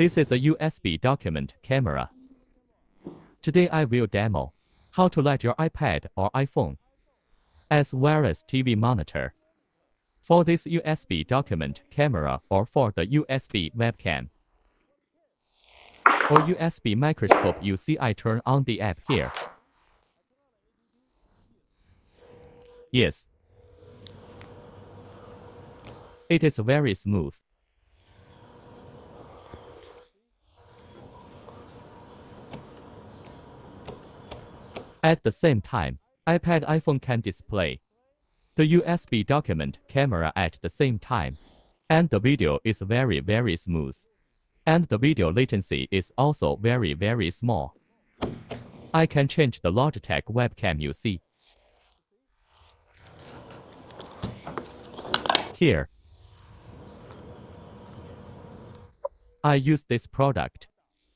This is a USB document camera. Today I will demo how to light your iPad or iPhone as wireless TV monitor. For this USB document camera or for the USB webcam or USB microscope you see I turn on the app here. Yes. It is very smooth. At the same time, iPad iPhone can display the USB document camera at the same time, and the video is very very smooth. And the video latency is also very very small. I can change the Logitech webcam you see. Here. I use this product.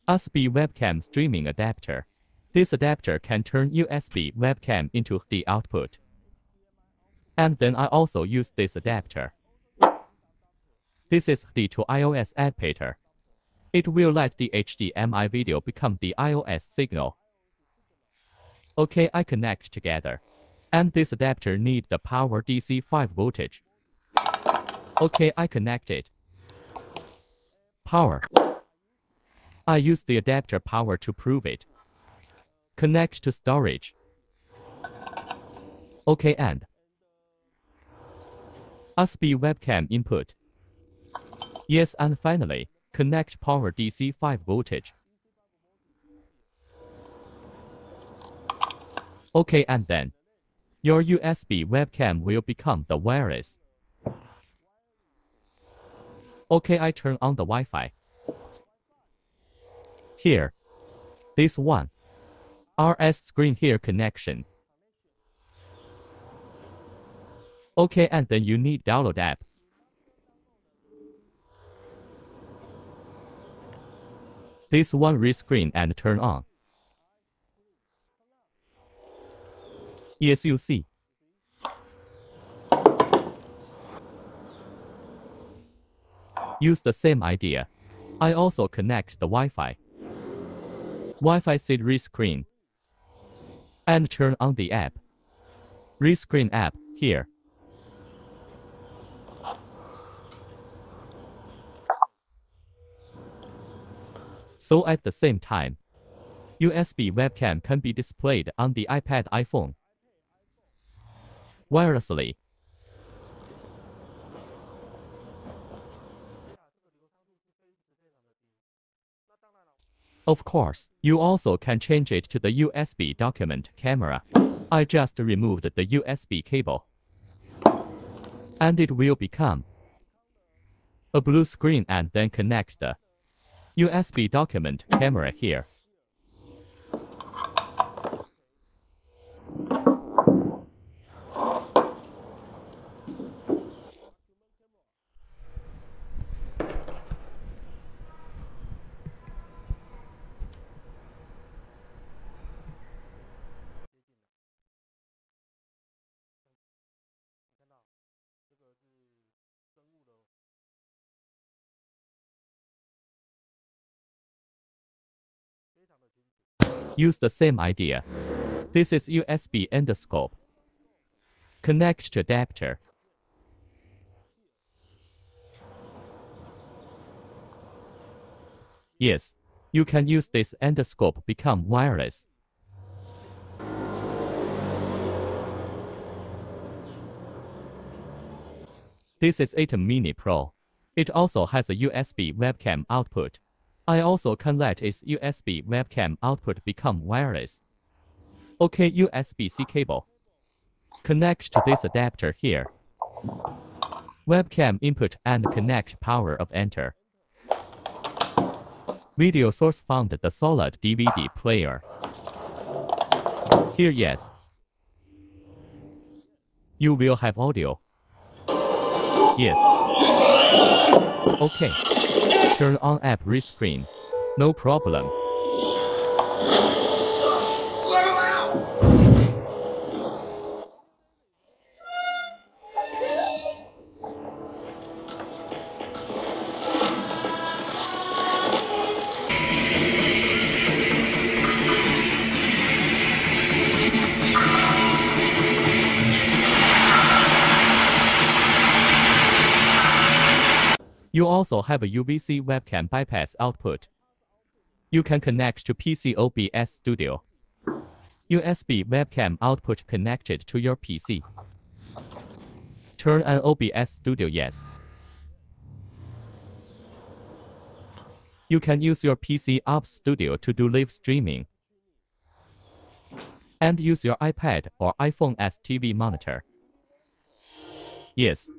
USB webcam streaming adapter. This adapter can turn USB webcam into the output. And then I also use this adapter. This is the to iOS adapter. It will let the HDMI video become the iOS signal. Okay, I connect together. And this adapter need the power DC 5 voltage. Okay, I connect it. Power. I use the adapter power to prove it. Connect to storage. OK and USB webcam input. Yes and finally, connect power DC 5 voltage. OK and then, your USB webcam will become the wireless. OK I turn on the Wi-Fi. Here. This one. RS screen here connection. Okay, and then you need download app. This one rescreen and turn on. Yes, you see. Use the same idea. I also connect the Wi-Fi. Wi-Fi seed rescreen and turn on the app. Rescreen app here. So at the same time, USB webcam can be displayed on the iPad iPhone wirelessly. Of course, you also can change it to the USB document camera. I just removed the USB cable. And it will become a blue screen and then connect the USB document camera here. Use the same idea. This is USB endoscope. Connect to adapter. Yes, you can use this endoscope become wireless. This is ATEM Mini Pro. It also has a USB webcam output. I also can let its USB webcam output become wireless. OK USB-C cable. Connect to this adapter here. Webcam input and connect power of enter. Video source found the solid DVD player. Here yes. You will have audio. Yes. Okay. Turn on app rescreen. No problem. You also have a UVC webcam bypass output. You can connect to PC OBS Studio. USB webcam output connected to your PC. Turn on OBS Studio yes. You can use your PC OBS Studio to do live streaming and use your iPad or iPhone as TV monitor. Yes.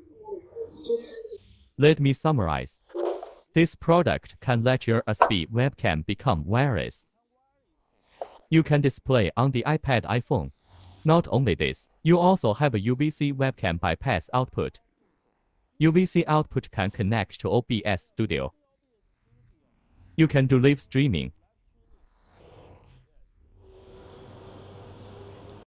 Let me summarize. This product can let your USB webcam become wireless. You can display on the iPad iPhone. Not only this, you also have a UVC webcam bypass output. UVC output can connect to OBS Studio. You can do live streaming,